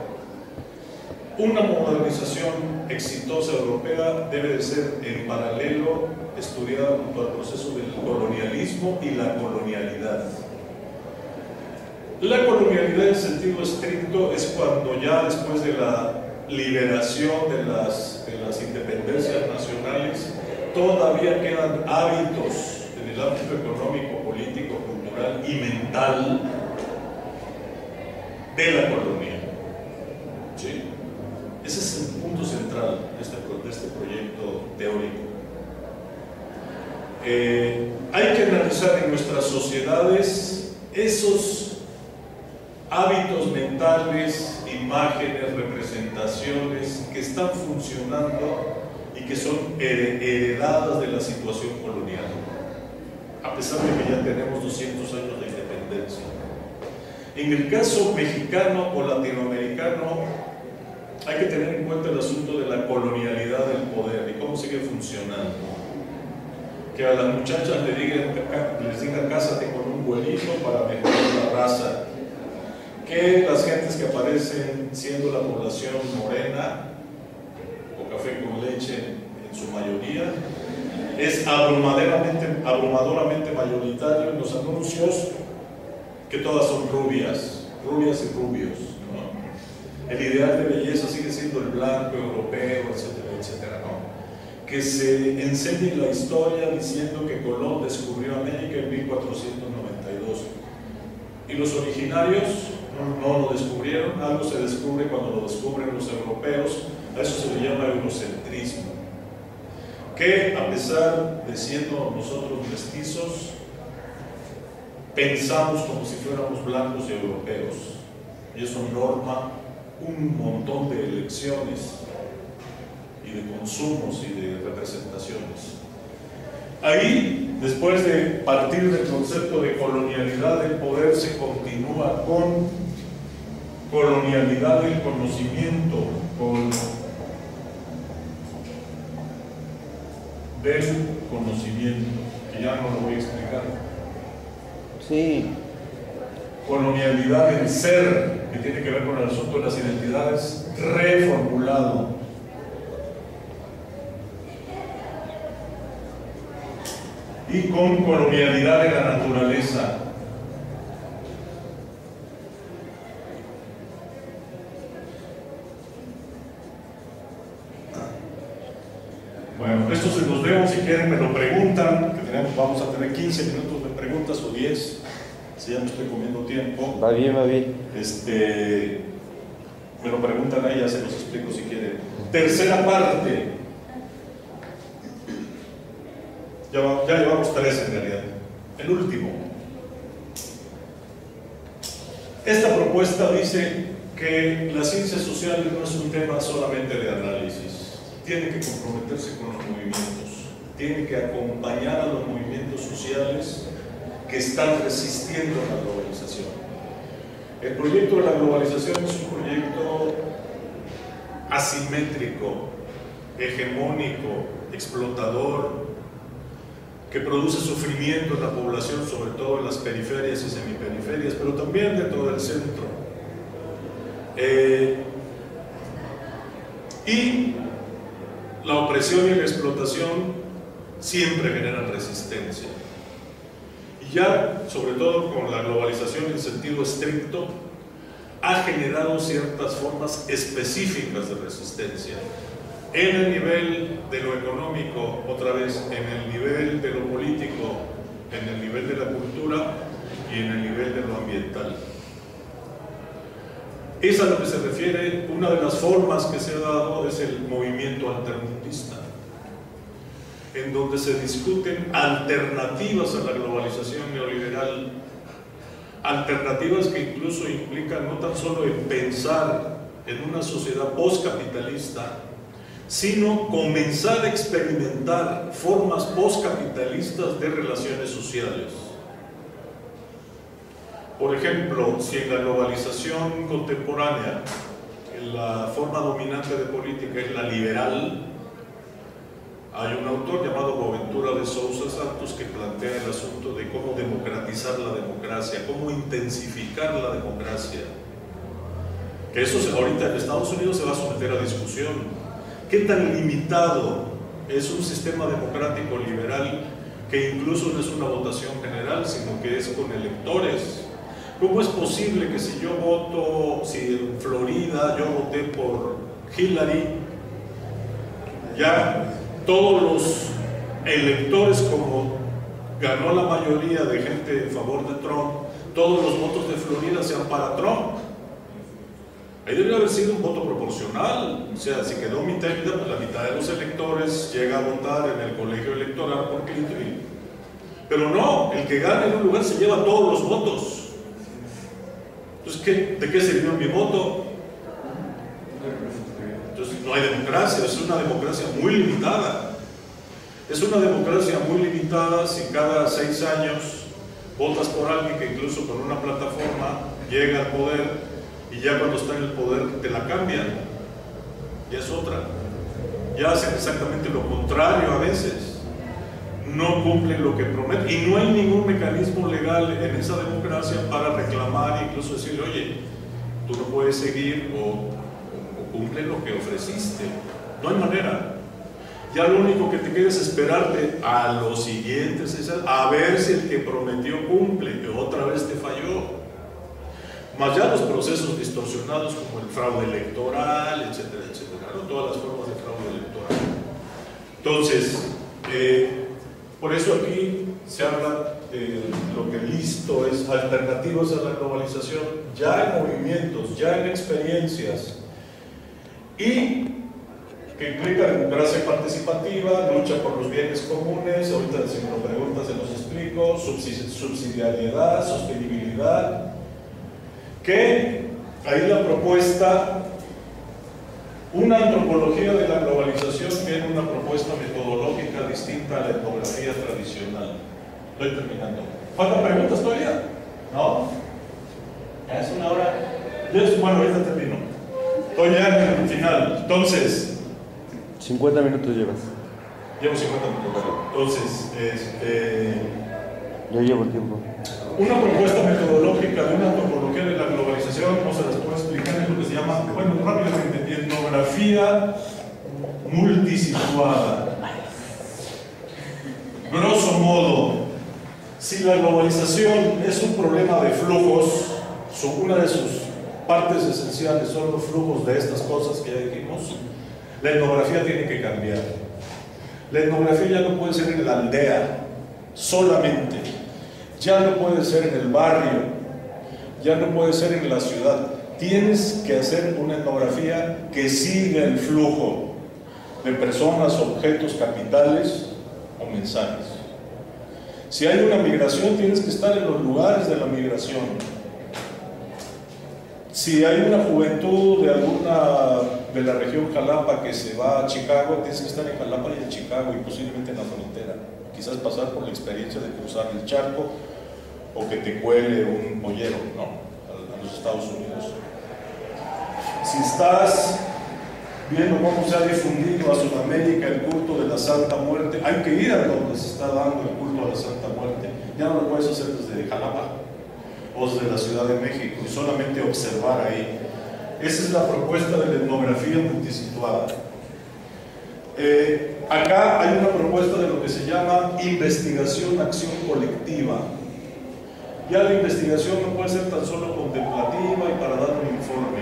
Una modernización exitosa europea debe de ser en paralelo estudiada junto al proceso del colonialismo y la colonialidad. La colonialidad en sentido estricto es cuando ya después de la liberación de las, de las independencias nacionales todavía quedan hábitos en el ámbito económico, político, y mental de la colonia. ¿Sí? Ese es el punto central de este, este proyecto teórico. Eh, hay que analizar en nuestras sociedades esos hábitos mentales, imágenes, representaciones que están funcionando y que son heredadas de la situación colonial, a pesar de que ya tenemos 200 años de independencia. En el caso mexicano o latinoamericano, hay que tener en cuenta el asunto de la colonialidad del poder y cómo sigue funcionando. Que a las muchachas les digan, les digan cásate con un güerito para mejorar la raza. Que las gentes que aparecen siendo la población morena o café con leche en su mayoría, es abrumadoramente, abrumadoramente mayoritario en los anuncios que todas son rubias, rubias y rubios. El ideal de belleza sigue siendo el blanco europeo, etcétera, etcétera. ¿no? Que se enseñe la historia diciendo que Colón descubrió América en 1492. Y los originarios no, lo descubrieron, algo se descubre cuando lo descubren los europeos, a eso se le llama eurocentrismo. Que a pesar de siendo nosotros mestizos, pensamos como si fuéramos blancos y europeos. Y eso norma un montón de elecciones y de consumos y de representaciones. Ahí, después de partir del concepto de colonialidad del poder, se continúa con colonialidad del conocimiento, con del conocimiento, que ya no lo voy a explicar.
Sí.
Colonialidad del ser, que tiene que ver con el asunto de las identidades, reformulado. Y con colonialidad de la naturaleza, Bueno, esto se los veo, si quieren me lo preguntan, que tenemos, vamos a tener 15 minutos de preguntas o 10, si ya me estoy comiendo tiempo.
Va bien, va bien.
Este, me lo preguntan ahí, ya se los explico si quieren. Tercera parte. Ya, ya llevamos tres en realidad. El último. Esta propuesta dice que la ciencia social no es un tema solamente de análisis tiene que comprometerse con los movimientos, tiene que acompañar a los movimientos sociales que están resistiendo a la globalización. El proyecto de la globalización es un proyecto asimétrico, hegemónico, explotador, que produce sufrimiento en la población, sobre todo en las periferias y semiperiferias, pero también dentro del centro. Eh, y la opresión y la explotación siempre generan resistencia. Y ya, sobre todo con la globalización en sentido estricto, ha generado ciertas formas específicas de resistencia. En el nivel de lo económico, otra vez, en el nivel de lo político, en el nivel de la cultura y en el nivel de lo ambiental. Es a lo que se refiere, una de las formas que se ha dado es el movimiento alternatista, en donde se discuten alternativas a la globalización neoliberal, alternativas que incluso implican no tan solo pensar en una sociedad postcapitalista, sino comenzar a experimentar formas postcapitalistas de relaciones sociales. Por ejemplo, si en la globalización contemporánea la forma dominante de política es la liberal, hay un autor llamado Boaventura de Sousa Santos que plantea el asunto de cómo democratizar la democracia, cómo intensificar la democracia. Que eso ahorita en Estados Unidos se va a someter a discusión. ¿Qué tan limitado es un sistema democrático liberal que incluso no es una votación general, sino que es con electores? ¿Cómo es posible que si yo voto, si en Florida yo voté por Hillary, ya todos los electores, como ganó la mayoría de gente en favor de Trump, todos los votos de Florida sean para Trump? Ahí debería haber sido un voto proporcional. O sea, si quedó mitad pues la mitad de los electores llega a votar en el colegio electoral por Clinton. Pero no, el que gana en un lugar se lleva todos los votos. Entonces, ¿de qué sirvió mi voto? No hay democracia, es una democracia muy limitada. Es una democracia muy limitada si cada seis años votas por alguien que incluso con una plataforma llega al poder y ya cuando está en el poder te la cambian. Ya es otra. Ya hacen exactamente lo contrario a veces no cumplen lo que prometen y no hay ningún mecanismo legal en esa democracia para reclamar, incluso decirle, oye, tú no puedes seguir o, cumple lo que ofreciste. No hay manera. Ya lo único que te queda es esperarte a los siguientes, a ver si el que prometió cumple, que otra vez te falló. más ya los procesos distorsionados como el fraude electoral, etcétera, etcétera, todas las formas de fraude electoral. Entonces, eh, por eso aquí se habla de lo que listo es alternativas a la globalización, ya en movimientos, ya en experiencias, y que implica democracia participativa, lucha por los bienes comunes, ahorita si me lo preguntas se los explico, subsidiariedad, sostenibilidad, que ahí la propuesta, una antropología de la globalización tiene una propuesta metodológica distinta a la etnografía tradicional. Estoy terminando. ¿Faltan preguntas todavía? ¿No?
Ya es una hora.
bueno, ahorita termino. Estoy ya en el final. Entonces.
50 minutos llevas.
Llevo 50 minutos. Entonces, este.
Yo llevo el tiempo.
Una propuesta metodológica de una antropología de la globalización, no se las puedo explicar, es lo que se llama, bueno, rápidamente, etnografía multisituada. Grosso modo, si la globalización es un problema de flujos, una de sus partes esenciales son los flujos de estas cosas que ya dijimos, la etnografía tiene que cambiar. La etnografía ya no puede ser en la aldea solamente, ya no puede ser en el barrio, ya no puede ser en la ciudad. Tienes que hacer una etnografía que siga el flujo de personas, objetos, capitales o mensajes. Si hay una migración, tienes que estar en los lugares de la migración. Si hay una juventud de alguna de la región Jalapa que se va a Chicago, tienes que estar en Jalapa y en Chicago y posiblemente en la frontera. Quizás pasar por la experiencia de cruzar el charco o que te cuele un pollero, ¿no? A los Estados Unidos. Si estás viendo cómo se ha difundido a Sudamérica el culto de la Santa Muerte, hay que ir a donde se está dando el culto a la Santa Muerte. Ya no lo puedes hacer desde Jalapa o desde la Ciudad de México y solamente observar ahí. Esa es la propuesta de la etnografía multisituada. Eh, acá hay una propuesta de lo que se llama investigación-acción colectiva. Ya la investigación no puede ser tan solo contemplativa y para dar un informe.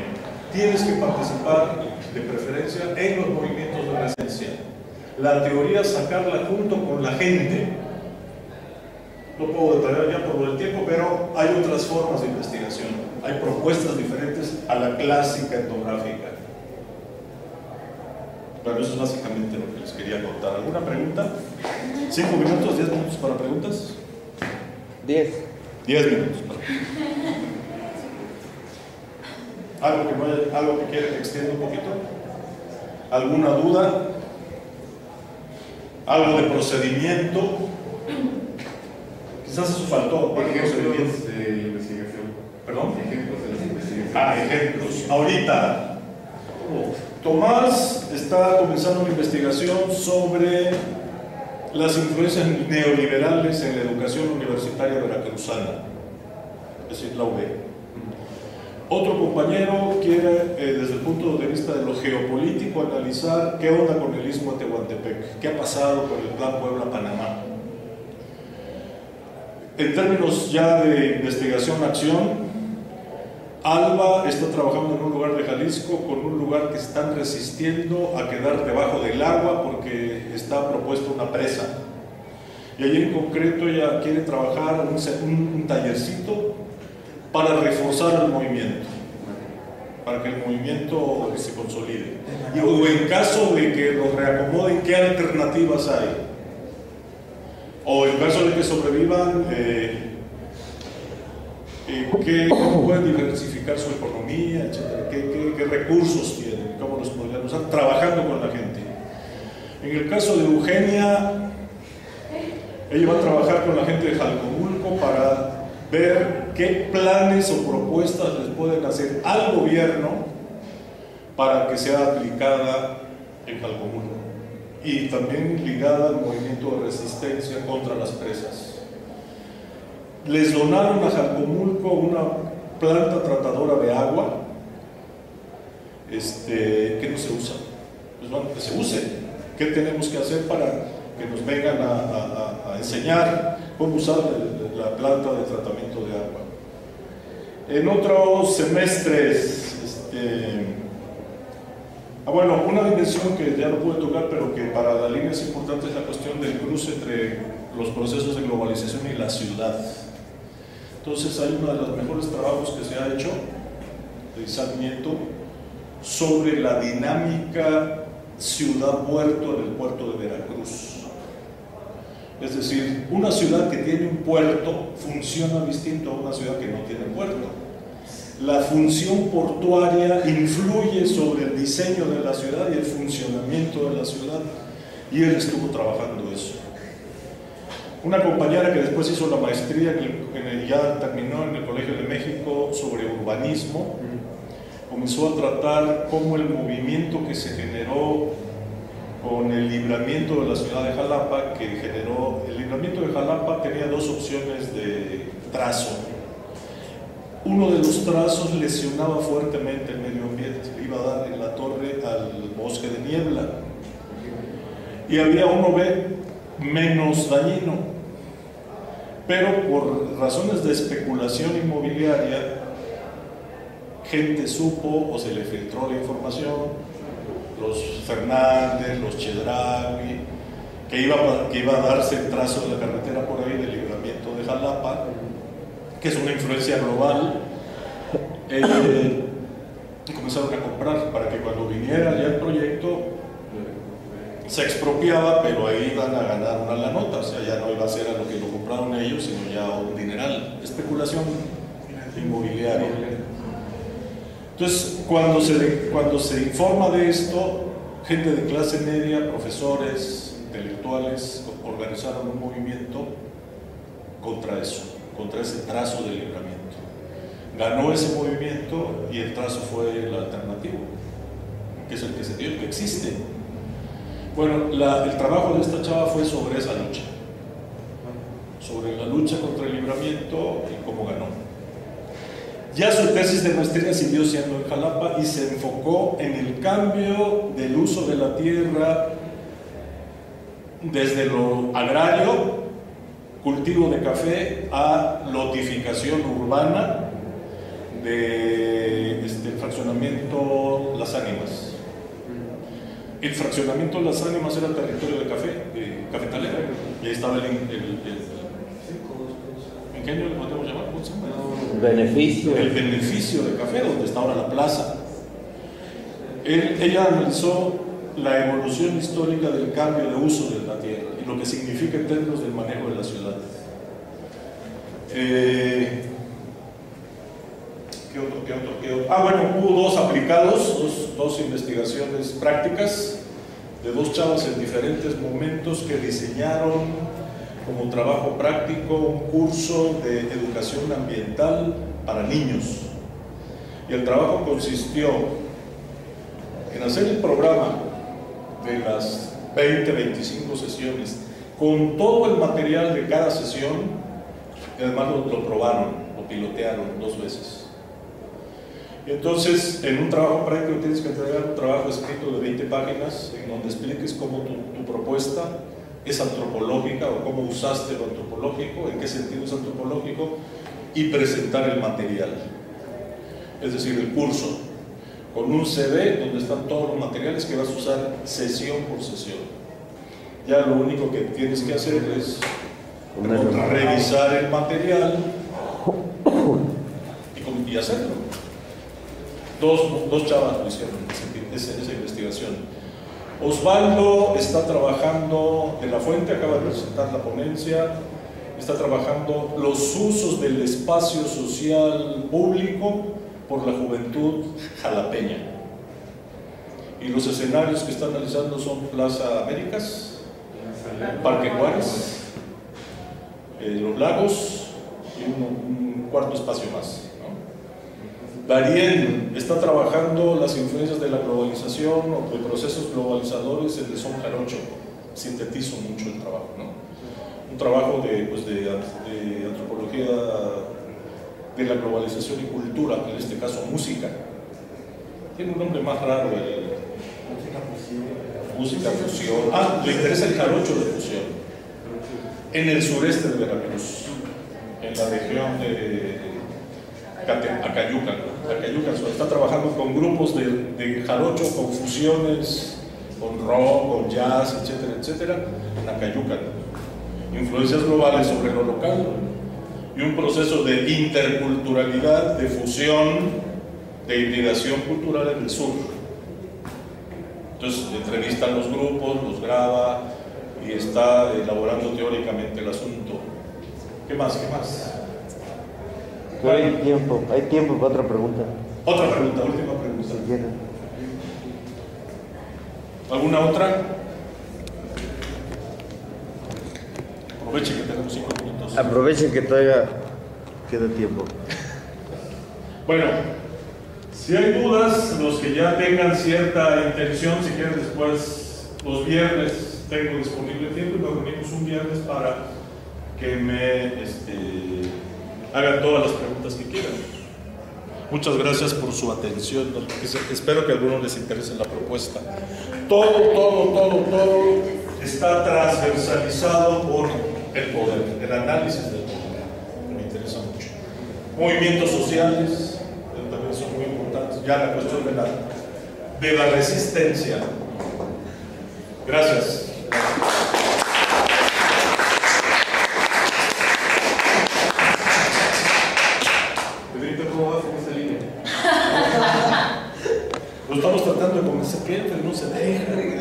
Tienes que participar de preferencia en los movimientos de presencia. La teoría sacarla junto con la gente. No puedo detallar ya por el tiempo, pero hay otras formas de investigación. Hay propuestas diferentes a la clásica etnográfica. Bueno, eso es básicamente lo que les quería contar. ¿Alguna pregunta? ¿Cinco minutos, diez minutos para preguntas?
Diez.
Diez minutos. ¿Algo que, algo que quiere que extienda un poquito? ¿Alguna duda? ¿Algo de procedimiento? Quizás eso faltó.
¿Por ejemplos de investigación?
¿Perdón?
Ejemplos de.
Ah, ejemplos. Ahorita, Tomás está comenzando una investigación sobre las influencias neoliberales en la educación universitaria veracruzana, es decir, la UB. Otro compañero quiere, eh, desde el punto de vista de lo geopolítico, analizar qué onda con el istmo de Tehuantepec, qué ha pasado con el Plan Puebla-Panamá. En términos ya de investigación-acción, Alba está trabajando en un lugar de Jalisco con un lugar que están resistiendo a quedar debajo del agua porque está propuesta una presa. Y allí en concreto ella quiere trabajar un, tallercito para reforzar el movimiento, para que el movimiento se consolide. Y en caso de que lo reacomoden, ¿qué alternativas hay? O en caso de que sobrevivan, eh, eh, ¿cómo pueden diversificar su economía, etcétera? ¿Qué, qué recursos tienen? ¿Cómo los podrían usar? Trabajando con la gente. En el caso de Eugenia, ella va a trabajar con la gente de Jalcomulco para ver qué planes o propuestas les pueden hacer al gobierno para que sea aplicada en Jalcomulco y también ligada al movimiento de resistencia contra las presas. Les donaron a Jalcomulco una planta tratadora de agua este, que no se usa. Pues bueno, que se use. ¿Qué tenemos que hacer para que nos vengan a, enseñar cómo usar la planta de tratamiento de agua. En otros semestres, este, ah, bueno, una dimensión que ya no pude tocar, pero que para la línea es importante, es la cuestión del cruce entre los procesos de globalización y la ciudad. Entonces hay uno de los mejores trabajos que se ha hecho de Isaac Nieto sobre la dinámica ciudad-puerto en el puerto de Veracruz. Es decir, una ciudad que tiene un puerto funciona distinto a una ciudad que no tiene puerto. La función portuaria influye sobre el diseño de la ciudad y el funcionamiento de la ciudad. Y él estuvo trabajando eso. Una compañera que después hizo la maestría, que ya terminó en el Colegio de México sobre urbanismo, comenzó a tratar cómo el movimiento que se generó con el libramiento de la ciudad de Jalapa, que generó, el libramiento de Jalapa tenía dos opciones de trazo. Uno de los trazos lesionaba fuertemente el medio ambiente, iba a dar en la torre al bosque de niebla. Y había uno B menos dañino. Pero por razones de especulación inmobiliaria, gente supo o se le filtró la información los Fernández, los Chedraui, que iba, que iba a darse el trazo de la carretera por ahí del libramiento de Jalapa, que es una influencia global, eh, comenzaron a comprar para que cuando viniera ya el proyecto se expropiaba, pero ahí iban a ganar una la nota, o sea, ya no iba a ser a lo que lo compraron ellos, sino ya un dineral. Especulación inmobiliaria. Entonces, cuando se, cuando se informa de esto, gente de clase media, profesores, intelectuales, organizaron un movimiento contra eso, contra ese trazo de libramiento. Ganó ese movimiento y el trazo fue el alternativo, que es el que se dio, que existe. Bueno, el trabajo de esta chava fue sobre esa lucha, sobre la lucha contra el libramiento y cómo ganó. Ya su tesis de maestría siguió siendo en Jalapa y se enfocó en el cambio del uso de la tierra desde lo agrario, cultivo de café, a lotificación urbana de este, fraccionamiento Las Ánimas. El fraccionamiento Las Ánimas era territorio de café, de cafetalera, y ahí estaba el, el, ¿En qué año le podemos llamar?
Beneficio.
El beneficio de café, donde está ahora la plaza. ella analizó la evolución histórica del cambio de uso de la tierra y lo que significa en términos del manejo de la ciudad. Eh, ¿qué, otro, qué otro, qué otro? Ah, bueno, hubo dos aplicados, dos, dos investigaciones prácticas de dos chavos en diferentes momentos que diseñaron como trabajo práctico un curso de educación ambiental para niños. Y el trabajo consistió en hacer el programa de las 20, 25 sesiones con todo el material de cada sesión, además lo, probaron, lo pilotearon dos veces. Entonces, en un trabajo práctico tienes que entregar un trabajo escrito de 20 páginas en donde expliques cómo tu, tu propuesta es antropológica o cómo usaste lo antropológico, en qué sentido es antropológico, y presentar el material. Es decir, el curso, con un CD donde están todos los materiales que vas a usar sesión por sesión. Ya lo único que tienes que hacer es revisar el material y, hacerlo. Dos, dos chavas lo hicieron esa investigación. Osvaldo está trabajando, de la fuente acaba de presentar la ponencia, está trabajando los usos del espacio social público por la juventud jalapeña. Y los escenarios que está analizando son Plaza Américas, Parque Juárez, eh, Los Lagos y un cuarto espacio más. Darien está trabajando las influencias de la globalización o de procesos globalizadores en el son jarocho. Sintetizo mucho el trabajo. ¿no? Un trabajo de, pues de, antropología de la globalización y cultura, en este caso música. Tiene un nombre más raro. El, música fusión. Ah, le interesa el jarocho de fusión. En el sureste de Veracruz, en la región de Acayucan, Acayucan, está trabajando con grupos de, de jarocho, con fusiones, con rock, con jazz, etcétera, etcétera, en Acayucan. Influencias globales sobre lo local y un proceso de interculturalidad, de fusión, de hibridación cultural en el sur. Entonces entrevista a los grupos, los graba y está elaborando teóricamente el asunto. ¿Qué más? ¿Qué más?
No hay tiempo, hay tiempo para otra pregunta.
Otra pregunta, última pregunta. ¿Alguna otra? Aproveche que tenemos cinco minutos.
Aprovechen que todavía queda tiempo.
Bueno, si hay dudas, los que ya tengan cierta intención, si quieren después, los viernes tengo disponible tiempo y nos reunimos un viernes para que me este, hagan todas las preguntas que quieran. Muchas gracias por su atención. Espero que a algunos les interese la propuesta. Todo, todo, todo, todo está transversalizado por el poder, el análisis del poder. Me interesa mucho. Movimientos sociales eh, también son muy importantes. Ya la cuestión de la, de la resistencia. Gracias. Lo estamos tratando de convencer que no se deja.